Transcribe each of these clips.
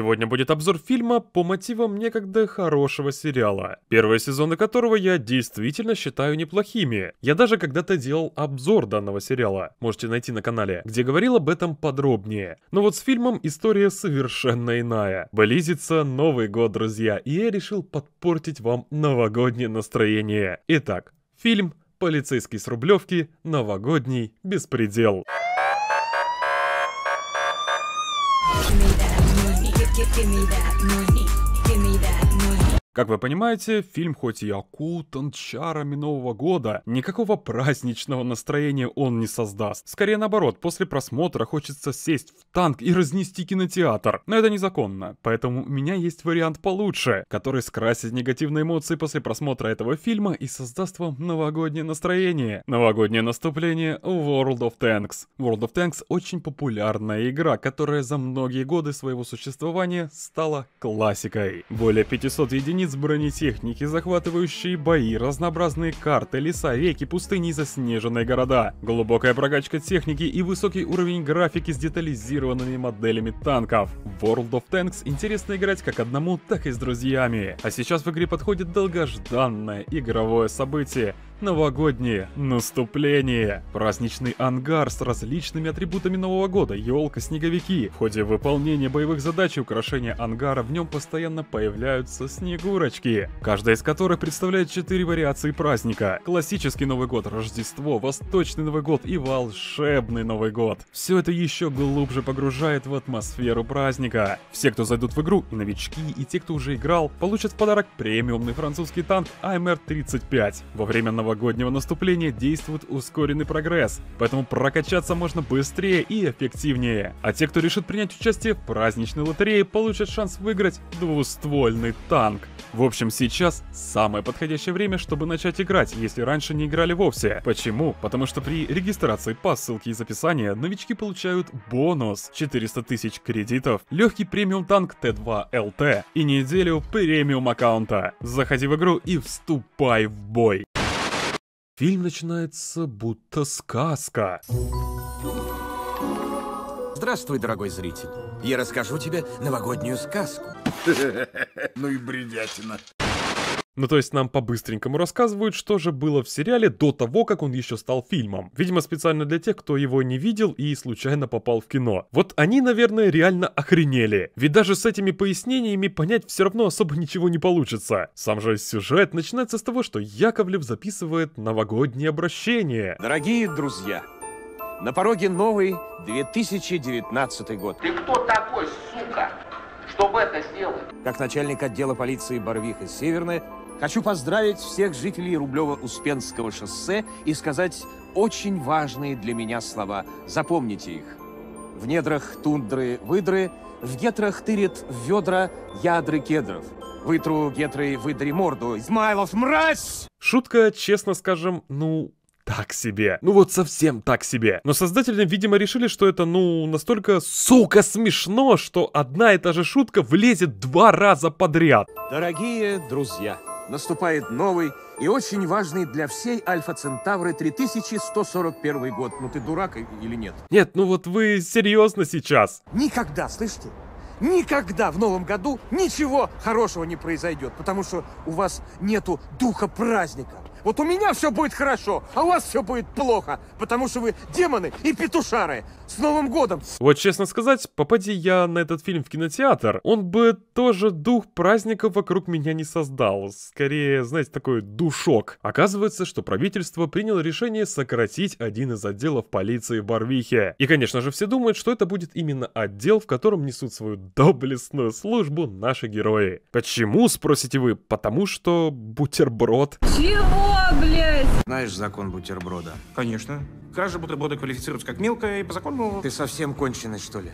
Сегодня будет обзор фильма по мотивам некогда хорошего сериала, первые сезоны которого я действительно считаю неплохими. Я даже когда-то делал обзор данного сериала, можете найти на канале, где говорил об этом подробнее. Но вот с фильмом история совершенно иная. Близится Новый год, друзья, и я решил подпортить вам новогоднее настроение. Итак, фильм «Полицейский с Рублевки. Новогодний беспредел». Give, me that money. Как вы понимаете, фильм хоть и окутан чарами Нового года, никакого праздничного настроения он не создаст. Скорее наоборот, после просмотра хочется сесть в танк и разнести кинотеатр. Но это незаконно, поэтому у меня есть вариант получше, который скрасит негативные эмоции после просмотра этого фильма и создаст вам новогоднее настроение. Новогоднее наступление World of Tanks. World of Tanks очень популярная игра, которая за многие годы своего существования стала классикой. Более 500 единиц бронетехники, захватывающие бои, разнообразные карты, леса, реки, пустыни и заснеженные города, глубокая прокачка техники и высокий уровень графики с детализированными моделями танков. World of Tanks интересно играть как одному, так и с друзьями. А сейчас в игре подходит долгожданное игровое событие Новогоднее наступление. Праздничный ангар с различными атрибутами Нового года, елка, снеговики. В ходе выполнения боевых задач и украшения ангара в нем постоянно появляются снегурочки, каждая из которых представляет четыре вариации праздника. Классический Новый год, Рождество, Восточный Новый год и волшебный Новый год. Все это еще глубже погружает в атмосферу праздника. Все, кто зайдут в игру, и новички, и те, кто уже играл, получат в подарок премиумный французский танк AMR-35. Во время новогоднего наступления действует ускоренный прогресс, поэтому прокачаться можно быстрее и эффективнее. А те, кто решит принять участие в праздничной лотерее, получат шанс выиграть двуствольный танк. В общем, сейчас самое подходящее время, чтобы начать играть, если раньше не играли вовсе. Почему? Потому что при регистрации по ссылке из описания новички получают бонус 400 тысяч кредитов, легкий премиум танк Т2 ЛТ и неделю премиум аккаунта. Заходи в игру и вступай в бой. Фильм начинается будто сказка. Здравствуй, дорогой зритель. Я расскажу тебе новогоднюю сказку. Ну и бредятина. Ну то есть нам по-быстренькому рассказывают, что же было в сериале до того, как он еще стал фильмом. Видимо, специально для тех, кто его не видел и случайно попал в кино. Вот они, наверное, реально охренели. Ведь даже с этими пояснениями понять все равно особо ничего не получится. Сам же сюжет начинается с того, что Яковлев записывает новогоднее обращение. Дорогие друзья, на пороге новый 2019 год. Ты кто такой, сука, чтобы это сделать? Как начальник отдела полиции Барвиха Северная, хочу поздравить всех жителей Рублево-Успенского шоссе и сказать очень важные для меня слова. Запомните их. В недрах тундры выдры, в гетрах тырит в ведра ядры кедров. Вытру гетрой выдри морду. Измайлов, мразь! Шутка, честно скажем, ну, так себе. Ну вот совсем так себе. Но создатели, видимо, решили, что это, ну, настолько, сука, смешно, что одна и та же шутка влезет два раза подряд. Дорогие друзья, наступает новый и очень важный для всей Альфа Центавры 3141 год. Ну ты дурак или нет? Нет, ну вот вы серьезно сейчас? Никогда, слышите? Никогда в новом году ничего хорошего не произойдет, потому что у вас нету духа праздника. Вот у меня все будет хорошо, а у вас все будет плохо, потому что вы демоны и петушары. С Новым годом! Вот честно сказать, попади я на этот фильм в кинотеатр, он бы тоже дух праздника вокруг меня не создал. Скорее, знаете, такой душок. Оказывается, что правительство приняло решение сократить один из отделов полиции в Барвихе. И, конечно же, все думают, что это будет именно отдел, в котором несут свою доблестную службу наши герои. Почему, спросите вы? Потому что бутерброд. Чего, блядь? Знаешь закон бутерброда? Конечно. Кража бутерброда квалифицируется как мелкая, и по закону... Ты совсем конченый, что ли?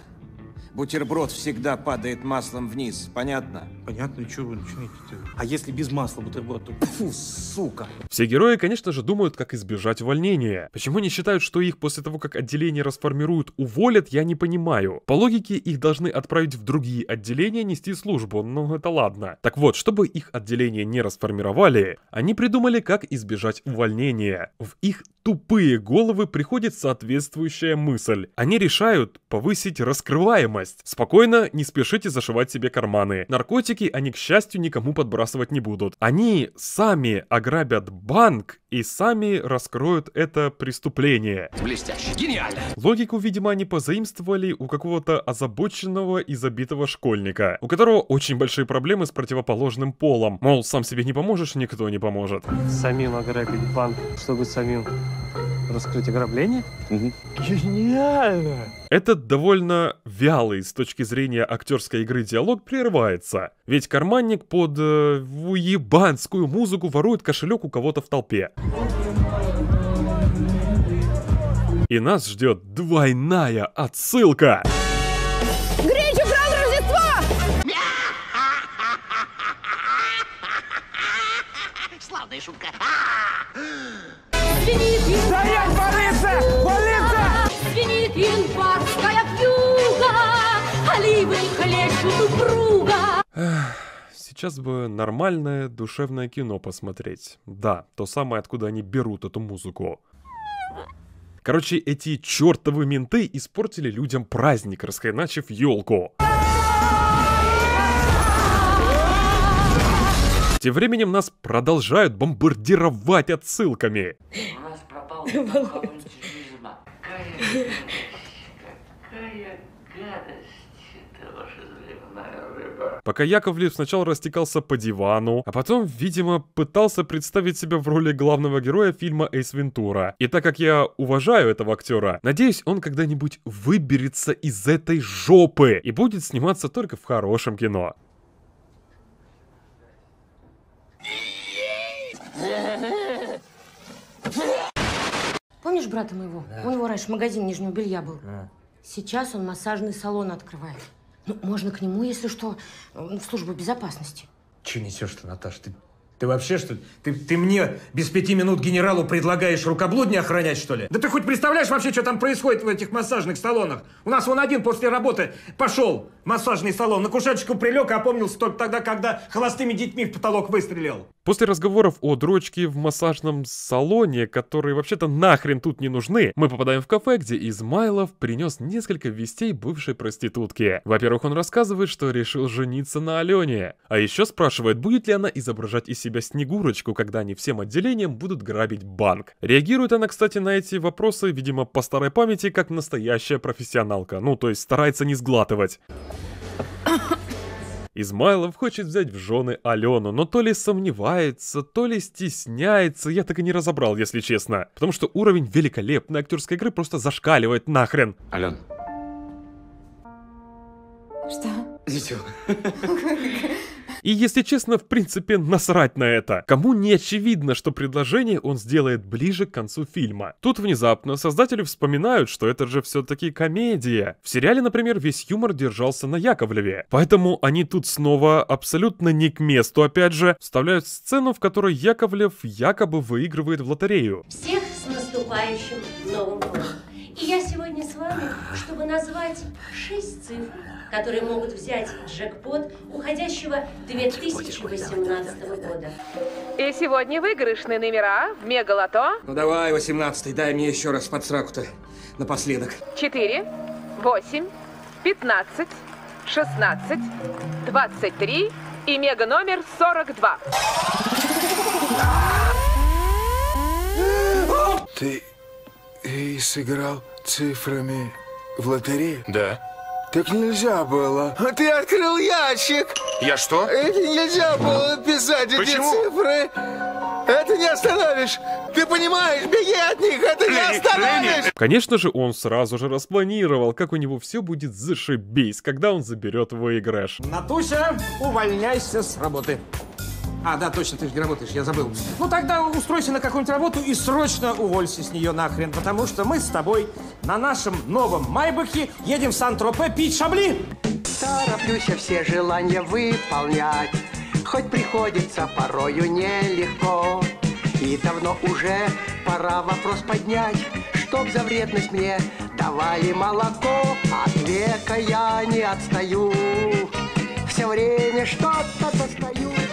Бутерброд всегда падает маслом вниз, понятно? Понятно, и что вы начинаете-то? А если без масла бутерброд, то... Фу, сука! Все герои, конечно же, думают, как избежать увольнения. Почему они считают, что их после того, как отделение расформируют, уволят, я не понимаю. По логике, их должны отправить в другие отделения нести службу, но это ладно. Так вот, чтобы их отделение не расформировали, они придумали, как избежать увольнения. В их тупые головы приходит соответствующая мысль. Они решают повысить раскрываемость. Спокойно, не спешите зашивать себе карманы. Наркотики они, к счастью, никому подбрасывать не будут. Они сами ограбят банк и сами раскроют это преступление. Блестяще. Гениально. Логику, видимо, они позаимствовали у какого-то озабоченного и забитого школьника, у которого очень большие проблемы с противоположным полом. Мол, сам себе не поможешь, никто не поможет. самим ограбить банк, чтобы самим раскрыть ограбление? Гениально! Этот довольно вялый с точки зрения актерской игры диалог прерывается. Ведь карманник под э, уебанскую музыку ворует кошелек у кого-то в толпе. И нас ждет двойная отсылка. Славная шутка. Хлещут упруга. Сейчас бы нормальное душевное кино посмотреть. Да, то самое, откуда они берут эту музыку. Короче, эти чертовы менты испортили людям праздник, расхреначив елку. Тем временем нас продолжают бомбардировать отсылками. У нас пропал какая гадость. Это ваша заливная рыба. Пока Яковлев сначала растекался по дивану, а потом, видимо, пытался представить себя в роли главного героя фильма Эйс Вентура. И так как я уважаю этого актера, надеюсь, он когда-нибудь выберется из этой жопы и будет сниматься только в хорошем кино. Помнишь брата моего? У него раньше магазин нижнего белья был. Сейчас он массажный салон открывает. Ну, можно к нему, если что, в службу безопасности. Че несешь-то, Наташ? Ты, ты вообще что? Ты, ты мне без пяти минут генералу предлагаешь рукоблудни охранять, что ли? Да ты хоть представляешь вообще, что там происходит в этих массажных салонах? У нас вон один после работы пошел массажный салон, на кушеточку прилег и опомнился только тогда, когда холостыми детьми в потолок выстрелил. После разговоров о дрочке в массажном салоне, которые вообще-то нахрен тут не нужны, мы попадаем в кафе, где Измайлов принес несколько вестей бывшей проститутки. Во-первых, он рассказывает, что решил жениться на Алене. А еще спрашивает, будет ли она изображать из себя Снегурочку, когда они всем отделением будут грабить банк. Реагирует она, кстати, на эти вопросы, видимо, по старой памяти, как настоящая профессионалка. Ну, то есть старается не сглатывать. Измайлов хочет взять в жены Алену, но то ли сомневается, то ли стесняется, я так и не разобрал, если честно. Потому что уровень великолепной актерской игры просто зашкаливает нахрен. Ален, Что? ничего. И если честно, в принципе, насрать на это. Кому не очевидно, что предложение он сделает ближе к концу фильма. Тут внезапно создатели вспоминают, что это же все-таки комедия. В сериале, например, весь юмор держался на Яковлеве. Поэтому они тут снова абсолютно не к месту, опять же, вставляют сцену, в которой Яковлев якобы выигрывает в лотерею. Всех с наступающим Новым годом. И я сегодня с вами, чтобы назвать шесть цифр, которые могут взять джекпот уходящего 2018 года. И сегодня выигрышные номера в Мегалото Ну давай, 18 дай мне еще раз под сраку-то напоследок. 4, 8, 15, 16, 23 и мега номер 42. Ты и сыграл цифрами в лотерею? Да. Так нельзя было. Ты открыл ящик. Я что? Это нельзя было писать эти Почему? цифры. Это не остановишь. Ты понимаешь, беги от них, это не Ленни, остановишь. Конечно же, он сразу же распланировал, как у него все будет зашибись, когда он заберет выигрыш. Натуся, увольняйся с работы. А, да, точно, ты же не работаешь, я забыл. Ну тогда устройся на какую-нибудь работу и срочно уволься с нее нахрен, потому что мы с тобой на нашем новом Майбахе едем в Сан-Тропе пить шабли. Тороплюсь я все желания выполнять, Хоть приходится порою нелегко. И давно уже пора вопрос поднять, Чтоб за вредность мне давали молоко. От века я не отстаю, Все время что-то достаю.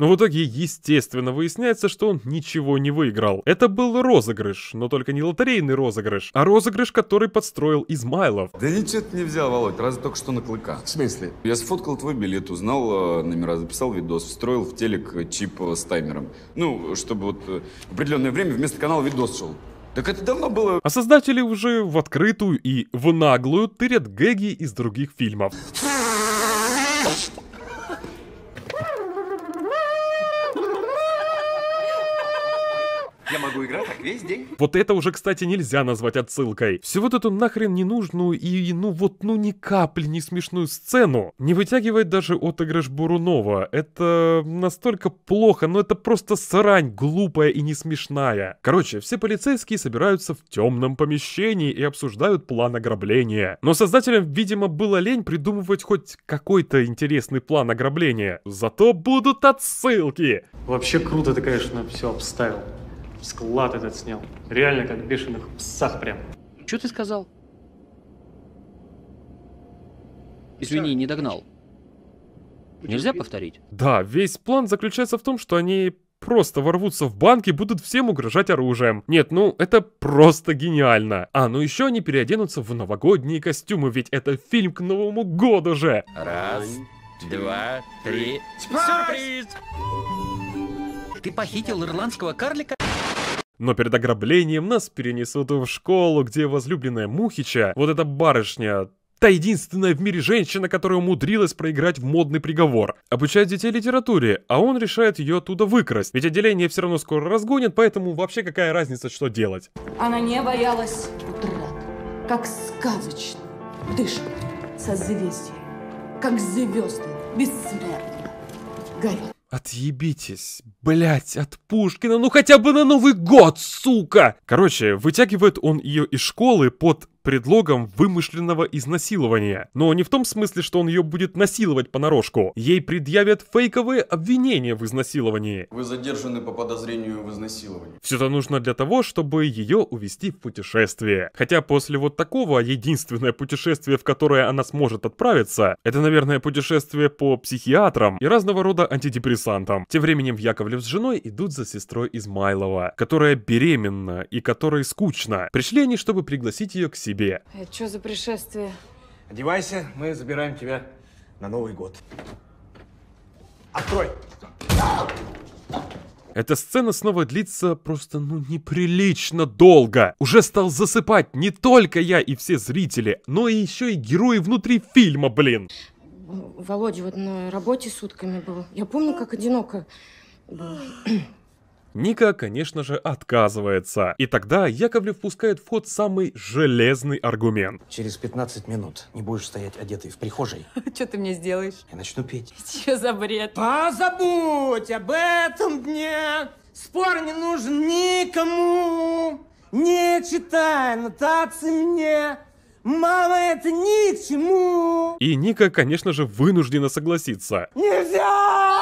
Но в итоге, естественно, выясняется, что он ничего не выиграл. Это был розыгрыш, но только не лотерейный розыгрыш, а розыгрыш, который подстроил Измайлов. Да ничего ты не взял, Володь, разве только что на клыка. В смысле? Я сфоткал твой билет, узнал э, номера, записал видос, встроил в телек э, чип э, с таймером. Ну, чтобы вот в определенное время вместо канала видос шел. Так это давно было. А создатели уже в открытую и в наглую тырят гэги из других фильмов. Я могу играть так весь день. Вот это уже, кстати, нельзя назвать отсылкой. Всю вот эту нахрен ненужную и, ну вот, ну ни капли не смешную сцену не вытягивает даже отыгрыш Бурунова. Это настолько плохо, но это просто срань глупая и не смешная. Короче, все полицейские собираются в темном помещении и обсуждают план ограбления. Но создателям, видимо, было лень придумывать хоть какой-то интересный план ограбления. Зато будут отсылки. Вообще круто ты, конечно, все обставил. Склад этот снял. Реально, как бешеных псах прям. Что ты сказал? Извини, не догнал. Нельзя повторить? Да, весь план заключается в том, что они просто ворвутся в банк и будут всем угрожать оружием. Нет, ну это просто гениально. А, ну еще они переоденутся в новогодние костюмы, ведь это фильм к Новому году же. Раз, два, три. Сюрприз! Ты похитил ирландского карлика? Но перед ограблением нас перенесут в школу, где возлюбленная Мухича, вот эта барышня, та единственная в мире женщина, которая умудрилась проиграть в модный приговор. Обучает детей литературе, а он решает ее оттуда выкрасть. Ведь отделение все равно скоро разгонят, поэтому вообще какая разница, что делать. Она не боялась утрат, как сказочно дышит созвездие, как звезды бессмертно горят. Отъебитесь, блять, от Пушкина, ну хотя бы на Новый год, сука! Короче, вытягивает он ее из школы под предлогом вымышленного изнасилования. Но не в том смысле, что он ее будет насиловать понарошку. Ей предъявят фейковые обвинения в изнасиловании. Вы задержаны по подозрению в изнасиловании. Все это нужно для того, чтобы ее увести в путешествие. Хотя после вот такого единственное путешествие, в которое она сможет отправиться, это, наверное, путешествие по психиатрам и разного рода антидепрессантам. Тем временем Яковлев с женой идут за сестрой Измайлова, которая беременна и которой скучно. Пришли они, чтобы пригласить ее к себе. Это что за пришествие? Одевайся, мы забираем тебя на Новый год. Открой! Эта сцена снова длится просто, ну, неприлично долго. Уже стал засыпать не только я и все зрители, но и еще и герои внутри фильма, блин. Володя вот на работе сутками был. Я помню, как одиноко было. Ника, конечно же, отказывается. И тогда Яковлев пускает в ход самый железный аргумент. Через 15 минут не будешь стоять одетый в прихожей. Что ты мне сделаешь? Я начну петь. Что за бред? Позабудь об этом дне, спор не нужен никому. Не читай нотации мне, мама, это ни к чему. И Ника, конечно же, вынуждена согласиться. Нельзя!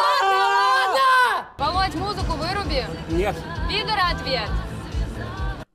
Володь, музыку выруби. Нет. Пидора ответ.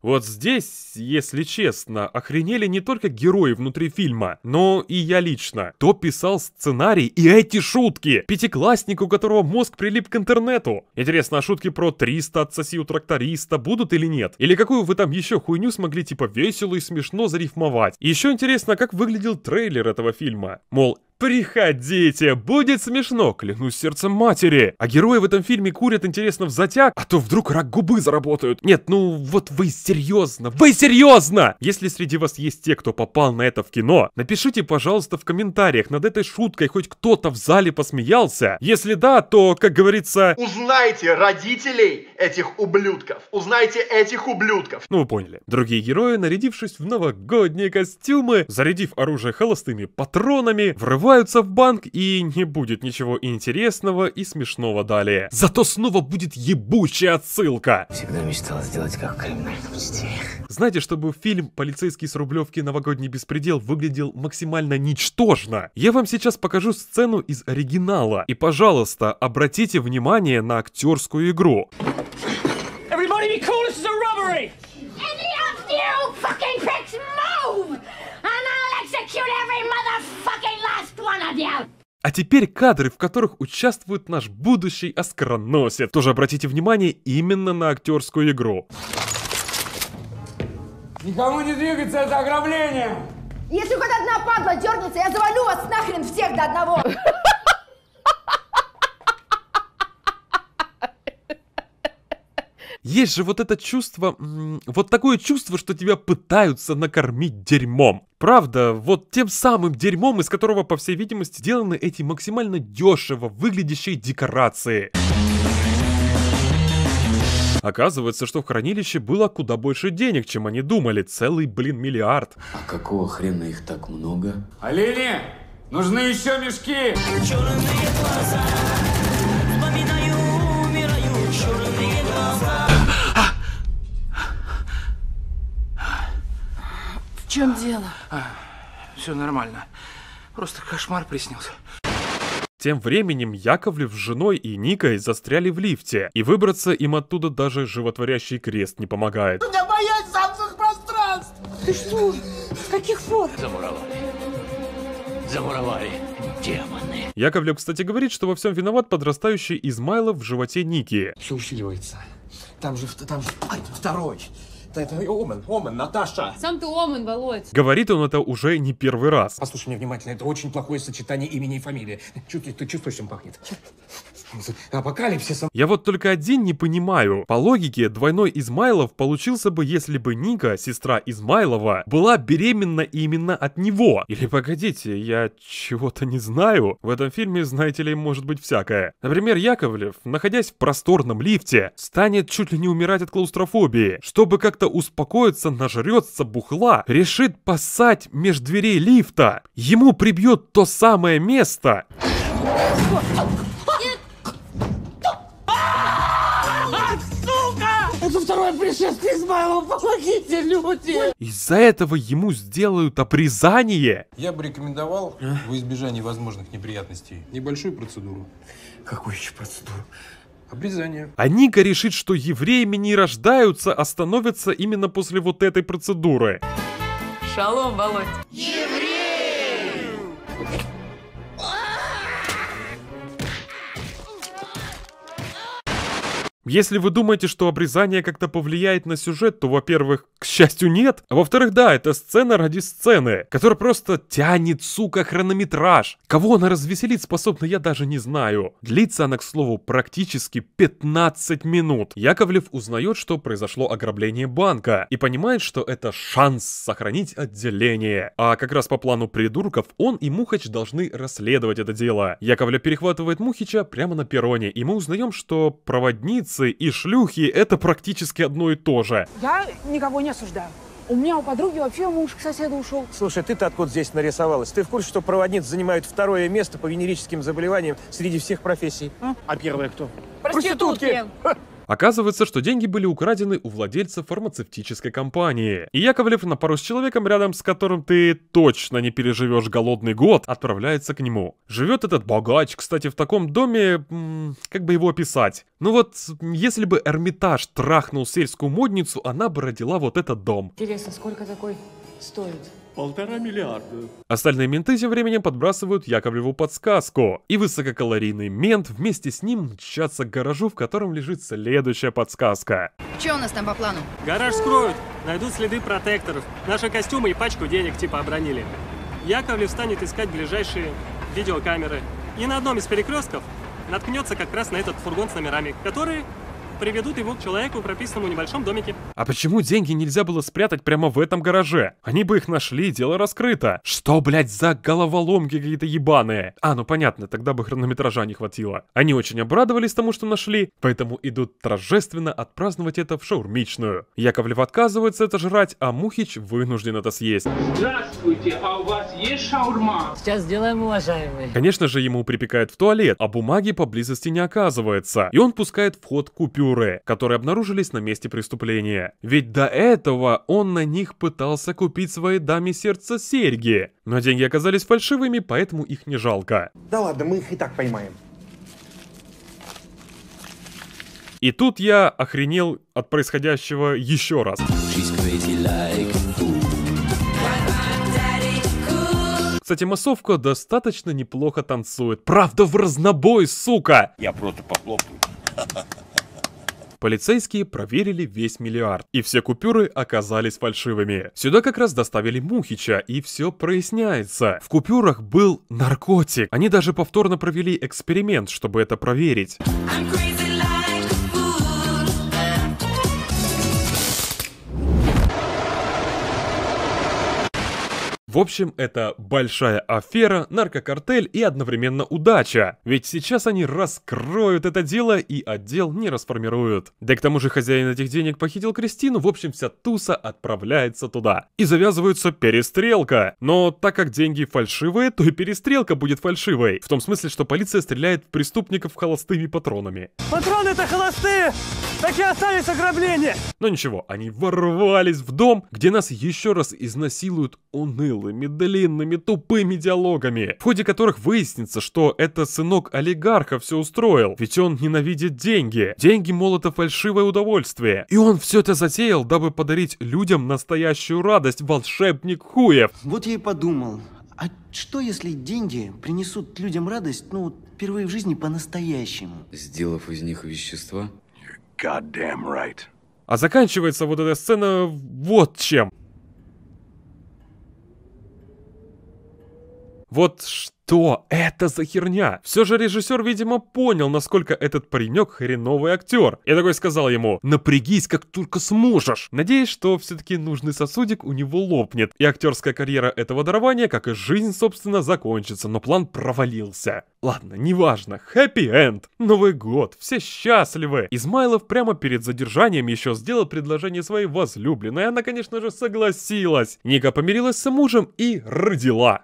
Вот здесь, если честно, охренели не только герои внутри фильма, но и я лично. Кто писал сценарий и эти шутки? Пятиклассник, у которого мозг прилип к интернету. Интересно, а шутки про 300 отсоси у тракториста будут или нет? Или какую вы там еще хуйню смогли типа весело и смешно зарифмовать? Еще интересно, как выглядел трейлер этого фильма. Мол, Приходите, будет смешно, клянусь сердцем матери. А герои в этом фильме курят, интересно, в затяг, а то вдруг рак губы заработают. Нет, ну вот вы серьезно, вы серьезно! Если среди вас есть те, кто попал на это в кино, напишите, пожалуйста, в комментариях над этой шуткой хоть кто-то в зале посмеялся. Если да, то, как говорится... Узнайте родителей этих ублюдков. Узнайте этих ублюдков. Ну вы поняли. Другие герои, нарядившись в новогодние костюмы, зарядив оружие холостыми патронами, врываются в банк и не будет ничего интересного и смешного далее. Зато снова будет ебучая отсылка. Всегда мечтал сделать как в криминальном. Знаете, чтобы фильм «Полицейский с Рублевки. Новогодний беспредел» выглядел максимально ничтожно, я вам сейчас покажу сцену из оригинала. И, пожалуйста, обратите внимание на актерскую игру. А теперь кадры, в которых участвует наш будущий оскароносец. Тоже обратите внимание именно на актерскую игру. Никому не двигаться, это ограбление! Если хоть одна падла дернется, я завалю вас нахрен всех до одного. Есть же вот это чувство, вот такое чувство, что тебя пытаются накормить дерьмом. Правда, вот тем самым дерьмом, из которого, по всей видимости, сделаны эти максимально дешево выглядящие декорации. Оказывается, что в хранилище было куда больше денег, чем они думали. Целый, блин, миллиард. А какого хрена их так много? Олени, нужны еще мешки! В чем дело? Все нормально. Просто кошмар приснился. Тем временем Яковлев с женой и Никой застряли в лифте, и выбраться им оттуда даже животворящий крест не помогает. Я боюсь замкнутых пространств! Ты что? С каких пор? Замуровали. Замуровали. Демоны. Яковлев, кстати, говорит, что во всем виноват подрастающий Измайлов в животе Ники. Все усиливается. Там же, там же ай, второй. Это Омен, Омен, Наташа. Сам ты Оман, Володь. Говорит он это уже не первый раз. Послушай меня внимательно, это очень плохое сочетание имени и фамилии. Чувствуешь, ты чувствуешь, чем пахнет? Апокалипсисом. Я вот только один не понимаю. По логике, двойной Измайлов получился бы, если бы Ника, сестра Измайлова, была беременна именно от него. Или погодите, я чего-то не знаю. В этом фильме, знаете ли, может быть всякое. Например, Яковлев, находясь в просторном лифте, станет чуть ли не умирать от клаустрофобии. Чтобы как-то успокоиться, нажрется бухла, решит поссать меж дверей лифта. Ему прибьет то самое место, пришествие Измайлова, помогите, люди! Из-за этого ему сделают обрезание. Я бы рекомендовал, в избежании возможных неприятностей, небольшую процедуру. Какую еще процедуру? Обрезание. А Ника решит, что евреями не рождаются, а становятся именно после вот этой процедуры. Шалом, Володь. Если вы думаете, что обрезание как-то повлияет на сюжет, то, во-первых, к счастью, нет. А во-вторых, да, это сцена ради сцены, которая просто тянет, сука, хронометраж. Кого она развеселит способна, я даже не знаю. Длится она, к слову, практически 15 минут. Яковлев узнает, что произошло ограбление банка, и понимает, что это шанс сохранить отделение. А как раз по плану придурков, он и Мухач должны расследовать это дело. Яковлев перехватывает Мухича прямо на перроне, и мы узнаем, что проводницы и шлюхи это практически одно и то же. Я никого не осуждаю. У меня у подруги вообще муж к соседу ушел. Слушай, ты-то откуда здесь нарисовалась? Ты в курсе, что проводницы занимают второе место по венерическим заболеваниям среди всех профессий? А первое кто? Проститутки. Оказывается, что деньги были украдены у владельца фармацевтической компании. И Яковлев на пару с человеком, рядом с которым ты точно не переживешь голодный год, отправляется к нему. Живет этот богач, кстати, в таком доме, как бы его описать. Ну вот, если бы Эрмитаж трахнул сельскую модницу, она бы родила вот этот дом. Интересно, сколько такой стоит? Полтора миллиарда. Остальные менты тем временем подбрасывают Яковлеву подсказку. И высококалорийный мент вместе с ним мчатся к гаражу, в котором лежит следующая подсказка. Что у нас там по плану? Гараж скроют, найдут следы протекторов. Наши костюмы и пачку денег типа обронили. Яковлев станет искать ближайшие видеокамеры. И на одном из перекрестков наткнется как раз на этот фургон с номерами, которые приведут его к человеку, прописанному в небольшом домике. А почему деньги нельзя было спрятать прямо в этом гараже? Они бы их нашли, дело раскрыто. Что, блядь, за головоломки какие-то ебаные? А, ну понятно, тогда бы хронометража не хватило. Они очень обрадовались тому, что нашли, поэтому идут торжественно отпраздновать это в шаурмичную. Яковлев отказывается это жрать, а Мухич вынужден это съесть. Здравствуйте, а у вас есть шаурма? Сейчас сделаем, уважаемый. Конечно же, ему припекает в туалет, а бумаги поблизости не оказывается. И он пускает в ход купюры, которые обнаружились на месте преступления. Ведь до этого он на них пытался купить своей даме сердце серьги. Но деньги оказались фальшивыми, поэтому их не жалко. Да ладно, мы их и так поймаем. И тут я охренел от происходящего еще раз. Кстати, массовка достаточно неплохо танцует. Правда, в разнобой, сука! Я просто похлопаю. Полицейские проверили весь миллиард, и все купюры оказались фальшивыми. Сюда как раз доставили Мухича, и все проясняется. В купюрах был наркотик. Они даже повторно провели эксперимент, чтобы это проверить. В общем, это большая афера, наркокартель и одновременно удача. Ведь сейчас они раскроют это дело и отдел не расформируют. Да к тому же хозяин этих денег похитил Кристину, в общем вся туса отправляется туда. И завязывается перестрелка. Но так как деньги фальшивые, то и перестрелка будет фальшивой. В том смысле, что полиция стреляет в преступников холостыми патронами. Патроны-то холостые! Так и остались ограбления! Но ничего, они ворвались в дом, где нас еще раз изнасилуют унылыми, длинными, тупыми диалогами, в ходе которых выяснится, что это сынок олигарха все устроил, ведь он ненавидит деньги. Деньги, мол, это фальшивое удовольствие. И он все это затеял, дабы подарить людям настоящую радость, волшебник хуев. Вот я и подумал, а что если деньги принесут людям радость, ну, впервые в жизни по-настоящему? Сделав из них вещества? Goddamn right. А заканчивается вот эта сцена вот чем. Вот что это за херня? Все же режиссер, видимо, понял, насколько этот паренек хреновый актер. И такой сказал ему, напрягись как только сможешь. Надеюсь, что все-таки нужный сосудик у него лопнет. И актерская карьера этого дарования, как и жизнь, собственно, закончится. Но план провалился. Ладно, неважно. Хэппи-энд. Новый год. Все счастливы. Измайлов прямо перед задержанием еще сделал предложение своей возлюбленной. Она, конечно же, согласилась. Ника помирилась с мужем и родила.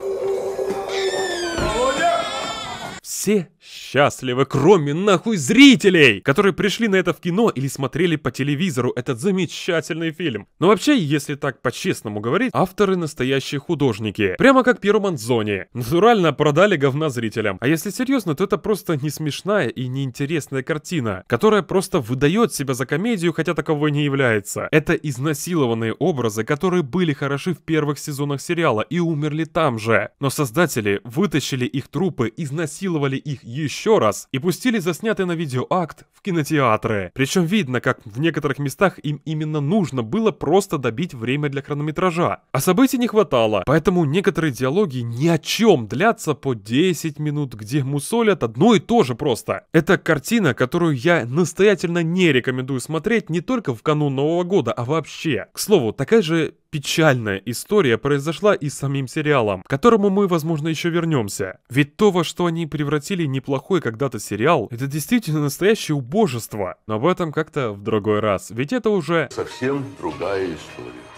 Все счастливы, кроме нахуй зрителей, которые пришли на это в кино или смотрели по телевизору этот замечательный фильм. Но вообще, если так по-честному говорить, авторы настоящие художники. Прямо как Пьеро Манзони. Натурально продали говна зрителям. А если серьезно, то это просто не смешная и неинтересная картина, которая просто выдает себя за комедию, хотя таковой не является. Это изнасилованные образы, которые были хороши в первых сезонах сериала и умерли там же. Но создатели вытащили их трупы, изнасиловали их еще раз и пустили заснятый на видео акт в кинотеатры. Причем видно, как в некоторых местах им именно нужно было просто добить время для хронометража. А событий не хватало, поэтому некоторые диалоги ни о чем длятся по 10 минут, где мусолят одно и то же просто. Это картина, которую я настоятельно не рекомендую смотреть не только в канун Нового года, а вообще. К слову, такая же печальная история произошла и с самим сериалом, к которому мы, возможно, еще вернемся. Ведь то, во что они превратили неплохой когда-то сериал, это действительно настоящее убожество. Но об этом как-то в другой раз, ведь это уже... Совсем другая история.